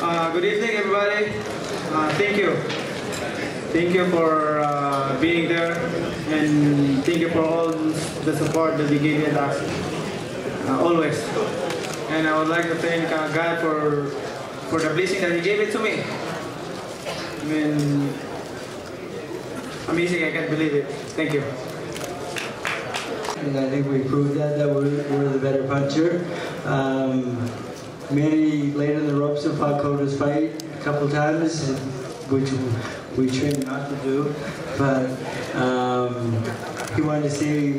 Uh, good evening, everybody. Uh, thank you. Thank you for uh, being there, and thank you for all the support that you gave us uh, always. And I would like to thank uh, God for for the blessing that He gave it to me. I mean, amazing! I can't believe it. Thank you. And I think we proved that, that we're, we're the better puncher. Um, Manny laid on the ropes and fought Cotto's fight a couple times, which we trained not to do. But um, he wanted to see,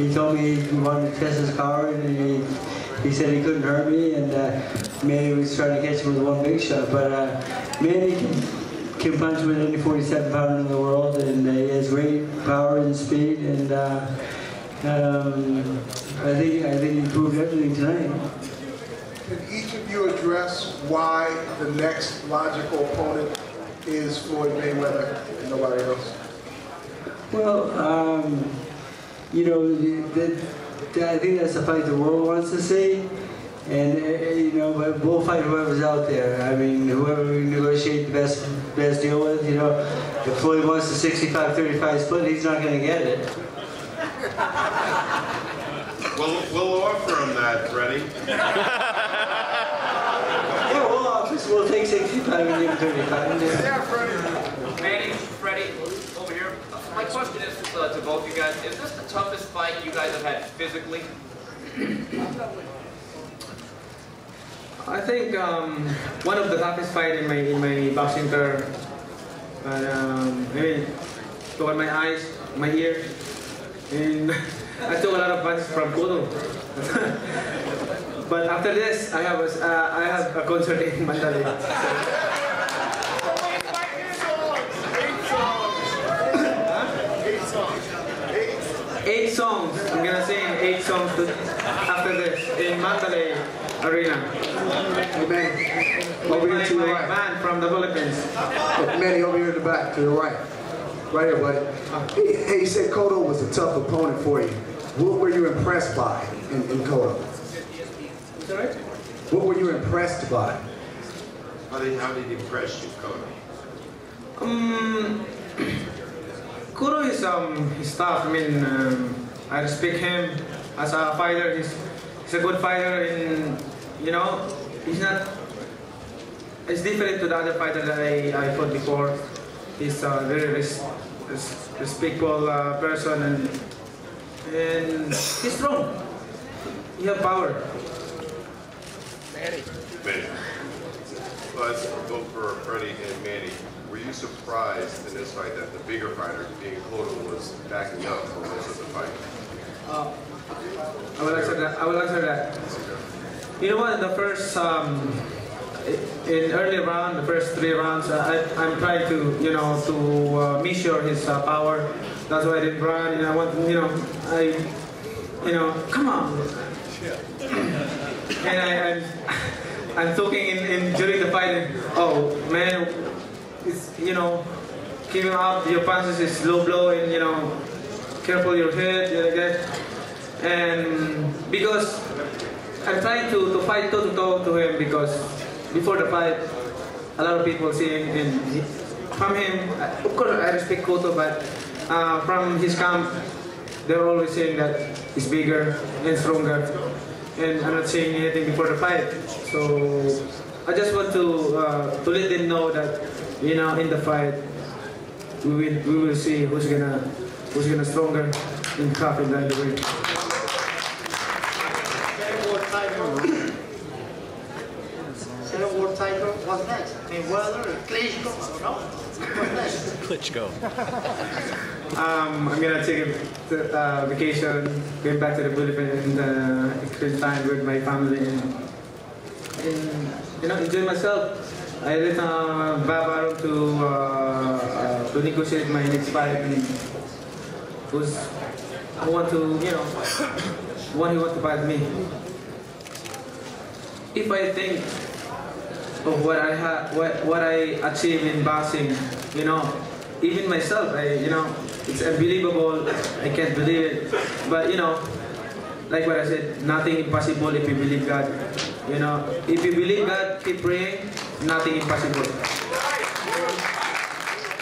he told me he wanted to test his power and he, he said he couldn't hurt me and uh, Manny was trying to catch him with one big shot. But uh, Manny can, punch with any 47 pounder in the world and uh, he has great power and speed and uh, um, I think I think he proved everything tonight. Can each of you address why the next logical opponent is Floyd Mayweather and nobody else? Well, um, you know, the, the, I think that's the fight the world wants to see. And, uh, you know, but we'll fight whoever's out there. I mean, whoever we negotiate the best best deal with, you know. If Floyd wants the 65-35 split, he's not going to get it. We'll, we'll offer him that, Freddie. Yeah, we'll, office, we'll take 65 and give him 35. Yeah. Freddie. Manny, Freddie, over here. My question is uh, to both you guys. Is this the toughest fight you guys have had physically? I think um, one of the toughest fight in my in my boxing career. But um, I mean, look at my eyes, my ears, and I took a lot of punches from Cotto. but after this, I have a, uh, I have a concert in Mandalay. Eight songs. I'm gonna sing eight songs after this in Mandalay Arena. Manny, over here to my, your right. band from the Philippines. Manny, over here in the back, to the right. Right here, buddy. He, hey, he said Cotto was a tough opponent for you. What were you impressed by in, in Cotto? Sorry? What were you impressed by? How did, how did he impress you, Cotto? Um, Cotto is um his tough. I mean, um, I respect him as a fighter. He's he's a good fighter. In you know, he's not. It's different to the other fighter that I, I fought before. He's a very res, res, respectful uh, person and and he's strong. He have power. Manny. Let's go for Freddie and Manny. Were you surprised in this fight that the bigger fighter, being Cotto, was backing up for most of the fight? I will answer that. I will answer that. You know what? The first um, in early round, the first three rounds, I, I'm trying to you know to uh, measure his uh, power. That's why I didn't run. And I want you know I you know come on. and I, I'm I'm talking in, in during the fight. And, oh man, it's you know keeping up your punches is low blow and you know careful your head like that. And because I'm trying to, to fight to toe to him because before the fight, a lot of people saying and from him, of course I respect Cotto, but uh, from his camp, they're always saying that he's bigger and stronger. And I'm not saying anything before the fight. So I just want to uh, to let them know that you know in the fight we will we will see who's gonna who's gonna stronger and tougher than the ring. Second title, what's next? Mayweather, Klitschko, I don't know. What's next? Klitschko. Um, I'm gonna take a uh, vacation, going back to the Philippines and uh, spend time with my family and, and you know enjoy myself. I let uh, Bob Arum to uh, uh, to negotiate my next fight and who's I want to you know one who wants to fight me. If I think of what I have, what, what I achieved in boxing, you know, even myself, I, you know, it's unbelievable. I can't believe it. But you know, like what I said, nothing impossible if you believe God. You know, if you believe God, keep praying. Nothing impossible. All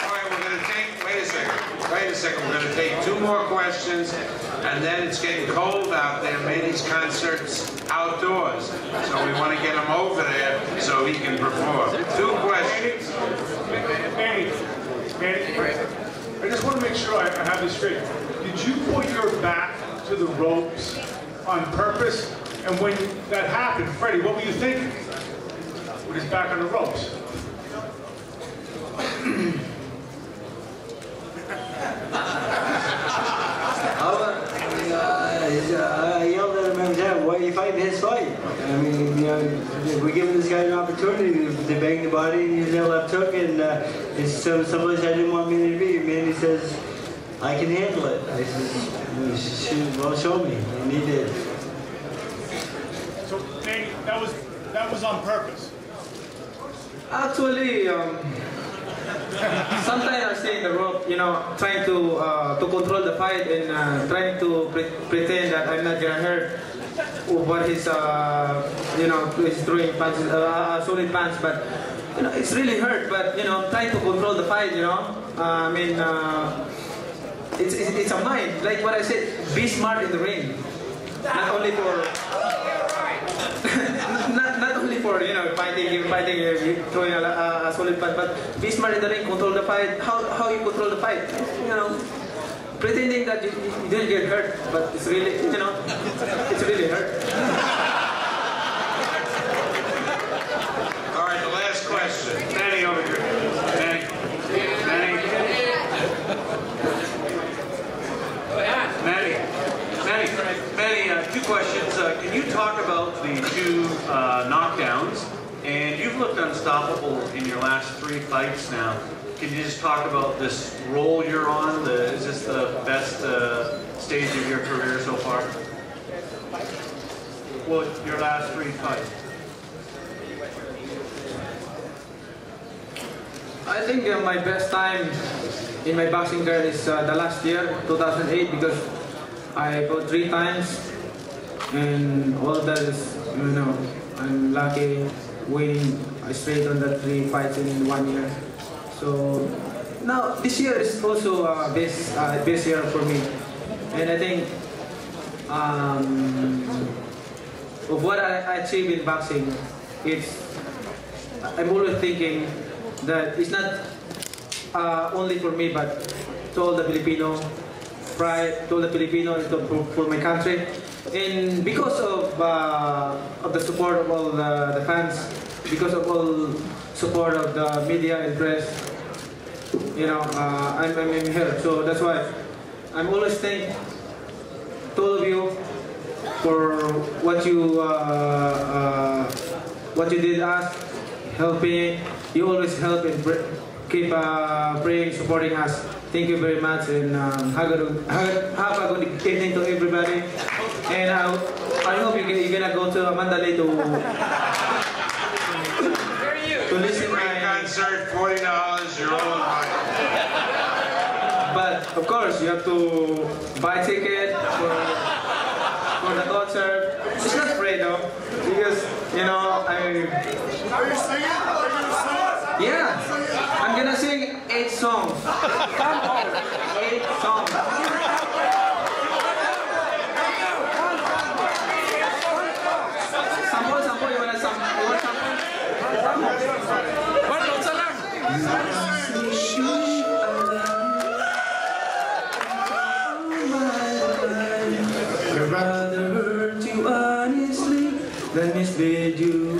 right, we're gonna take, wait a second, wait a second, we're gonna take two more questions, and then it's getting cold out there, Manny's concert's outdoors, so we wanna get him over there so he can perform. Two questions. Manny, Manny, I just want to make sure I I have this straight. Did you put your back to the ropes on purpose? And when that happened, Freddie, what were you thinking? With his back on the ropes? I, uh, I yelled at him every time, why are you fighting his fight? I mean, you know, we're giving this guy an opportunity to, to bang the body, and he's no left hook, and uh, it's some, someplace I didn't want Manny to be. Manny says, I can handle it. I said, "Shoot, well, show me. And he did. So, Manny, that was, that was on purpose. Actually, um, sometimes I stay in the rope, you know, trying to uh, to control the fight and uh, trying to pre- pretend that I'm not gonna hurt what he's, uh, you know, he's throwing punches, uh, uh, solid punch, but you know, it's really hurt. But you know, trying to control the fight, you know, uh, I mean, uh, it's, it's it's a mind. Like what I said, be smart in the ring, not only for not, not only for you know fighting, fighting, throwing a, a solid punch, but be smart in the ring, control the fight. How how you control the fight? You know, pretending that you, didn't get hurt, but it's really you know, it's really hurt. All right, the last question. Manny over here. Manny. Manny. Manny, Manny, Manny, uh, two questions. Uh, can you talk about the two uh, knockdowns? And you've looked unstoppable in your last three fights now. Can you just talk about this role you're on? The, is this the best uh, stage of your career so far? Well, your last three fights. I think uh, my best time in my boxing career is uh, the last year, 2008, because I fought three times, and all that is, you know, I'm lucky winning straight on the three fights in one year. So now this year is also a best uh, best year for me, and I think um, of what I I achieved in boxing, it's I'm always thinking that it's not uh, only for me, but to all the Filipino, pride, to all the Filipino, to, for, for my country. And because of uh, of the support of all the, the fans, because of all support of the media and press, you know, uh, I'm, I'm in here. So that's why I'm always thank to all of you for what you uh, uh, what you did us, helping. You always help and keep uh, praying, supporting us. Thank you very much, and um, have, a good, have, have a good evening to everybody. And I, I hope you, you're gonna go to Mandalay to to listen my. concert, of course, you have to buy ticket for for the concert. It's not free though, because you know I. Are you singing? Are you gonna sing? Yeah, I'm gonna sing eight songs. Come on, Eight songs. let me speed you.